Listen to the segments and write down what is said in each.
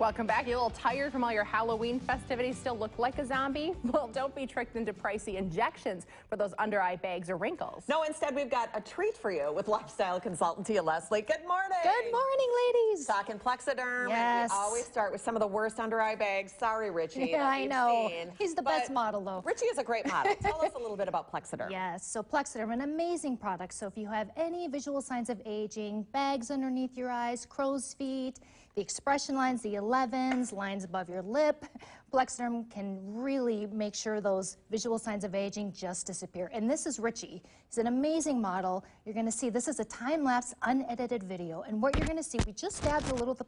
Welcome back. You a little tired from all your Halloween festivities? Still look like a zombie? Well, don't be tricked into pricey injections for those under eye bags or wrinkles. No, instead, we've got a treat for you with lifestyle consultant Tia Leslie. Good morning. Good morning, ladies. Talking Plexaderm. Yes. And we always start with some of the worst under eye bags. Sorry, Richie. Yeah, I know. Seen. He's the But best model, though. Richie is a great model. Tell us a little bit about Plexaderm. Yes, so Plexaderm, an amazing product. So if you have any visual signs of aging, bags underneath your eyes, crow's feet, the expression lines, the 11s, lines above your lip, Plexaderm can really make sure those visual signs of aging just disappear. And this is Richie. He's an amazing model. You're going to see this is a time-lapse, unedited video. And what you're going to see, we just dabbed a little of the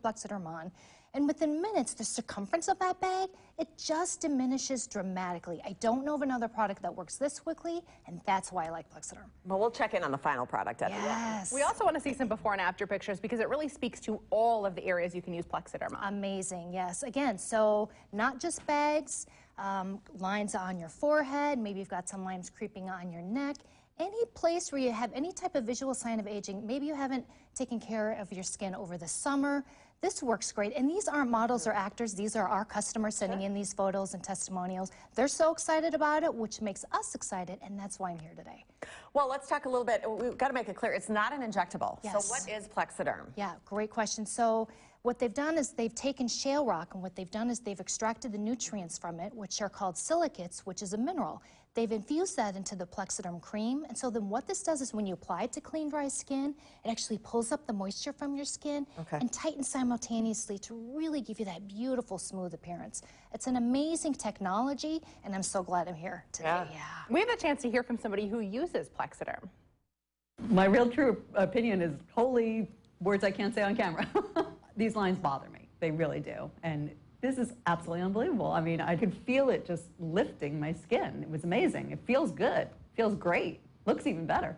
on. And within minutes, the circumference of that bag, it just diminishes dramatically. I don't know of another product that works this quickly, and that's why I like Plexaderm. Well, we'll check in on the final product anyway. Yes. We also want to see some before and after pictures because it really speaks to all of the areas you can use Plexaderm on. Amazing, yes. Again, so not just bags, um, lines on your forehead, maybe you've got some lines creeping on your neck. Any place where you have any type of visual sign of aging, maybe you haven't taken care of your skin over the summer, this works great. And these aren't models or actors. These are our customers sending in these photos and testimonials. They're so excited about it, which makes us excited, and that's why I'm here today. Well, let's talk a little bit. We've got to make it clear. It's not an injectable. Yes. So what is Plexaderm? Yeah, great question. So what they've done is they've taken shale rock, and what they've done is they've extracted the nutrients from it, which are called silicates, which is a mineral. They've infused that into the Plexaderm cream, and so then what this does is when you apply it to clean, dry skin, it actually pulls up the moisture from your skin Okay. and tightens simultaneously to really give you that beautiful, smooth appearance. It's an amazing technology, and I'm so glad I'm here today. Yeah. yeah. We have a chance to hear from somebody who uses Plexaderm. My real true opinion is wholly words I can't say on camera. These lines bother me. They really do. And this is absolutely unbelievable. I mean, I could feel it just lifting my skin. It was amazing. It feels good. Feels great. Looks even better.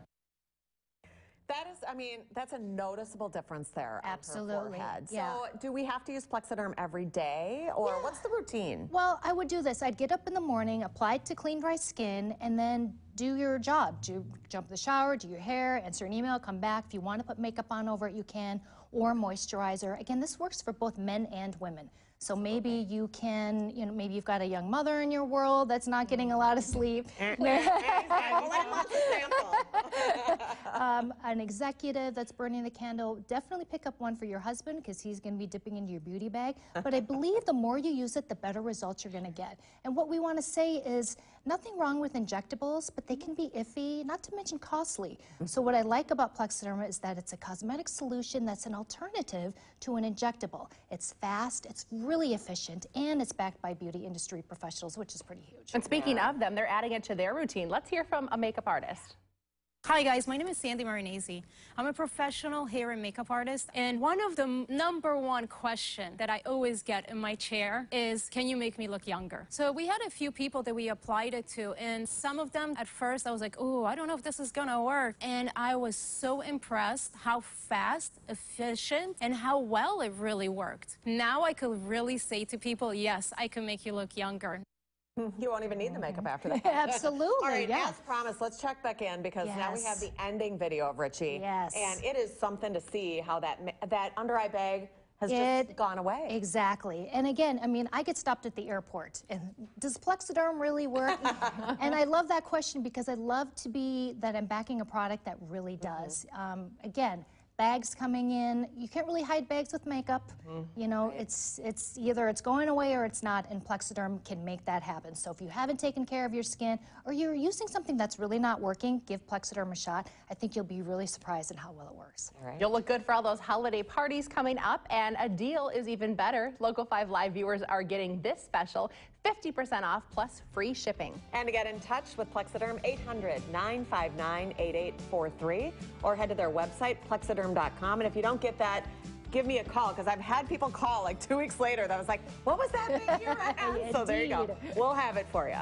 That is, I mean, that's a noticeable difference there. on her Absolutely, forehead. yeah. So, do we have to use Plexaderm every day, or what's the routine? Well, I would do this. I'd get up in the morning, apply it to clean, dry skin, and then do your job. Do jump in the shower, do your hair, answer an email, come back. If you want to put makeup on over it, you can, or moisturizer. Again, this works for both men and women. So maybe you can, you know, maybe you've got a young mother in your world that's not getting a lot of sleep. um, an executive that's burning the candle, definitely pick up one for your husband because he's going to be dipping into your beauty bag. But I believe the more you use it, the better results you're going to get. And what we want to say is nothing wrong with injectables, but they can be iffy, not to mention costly. So what I like about Plexaderm is that it's a cosmetic solution that's an alternative to an injectable. It's fast, it's really efficient, and it's backed by beauty industry professionals, which is pretty huge. And speaking of them, they're adding it to their routine. Let's hear from a makeup artist. Hi guys, my name is Sandy Marinese. I'm a professional hair and makeup artist, and one of the number one question that I always get in my chair is, can you make me look younger? So we had a few people that we applied it to, and some of them at first I was like, oh, I don't know if this is gonna work. And I was so impressed how fast, efficient, and how well it really worked. Now I could really say to people, yes, I can make you look younger. You won't even need the makeup after that. Absolutely, All right, yeah. as promised, let's check back in because now we have the ending video of Richie. Yes. And it is something to see how that that under eye bag has It- just gone away. Exactly. And again, I mean, I get stopped at the airport. And does Plexaderm really work? and I love that question because I love to be that I'm backing a product that really does. Um, again, bags coming in, you can't really hide bags with makeup. Mm-hmm. You know, it's it's either it's going away or it's not, and Plexaderm can make that happen. So if you haven't taken care of your skin or you're using something that's really not working, give Plexaderm a shot. I think you'll be really surprised at how well it works. You'll look good for all those holiday parties coming up, and a deal is even better. Local 5 Live viewers are getting this special 50% off plus free shipping. And to get in touch with Plexaderm, 800 959 8843, or head to their website, plexaderm.com. And if you don't get that, give me a call because I've had people call like two weeks later that was like, what was that thing you had? so there you go. We'll have it for you.